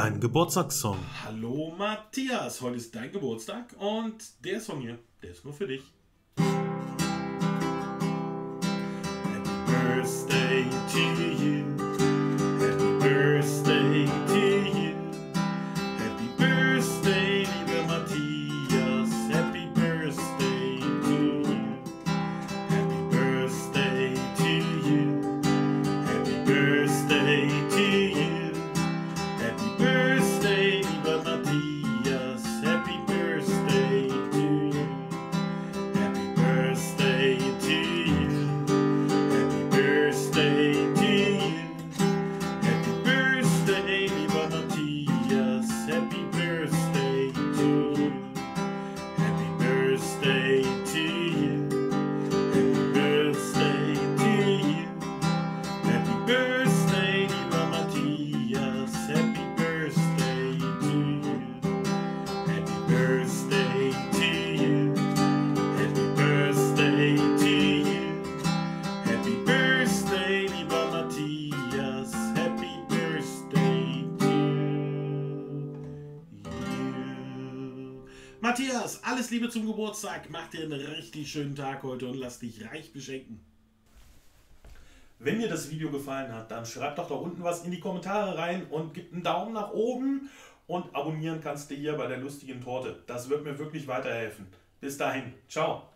dein Geburtstagssong. Hallo Matthias, heute ist dein Geburtstag und der Song hier, der ist nur für dich. Happy Birthday to you. Happy Birthday to. Happy Birthday, lieber Matthias. Happy Birthday to. Happy Birthday to. Happy Birthday Matthias, alles Liebe zum Geburtstag. Mach dir einen richtig schönen Tag heute und lass dich reich beschenken. Wenn dir das Video gefallen hat, dann schreib doch da unten was in die Kommentare rein und gib einen Daumen nach oben und abonnieren kannst du hier bei der lustigen Torte. Das wird mir wirklich weiterhelfen. Bis dahin, ciao.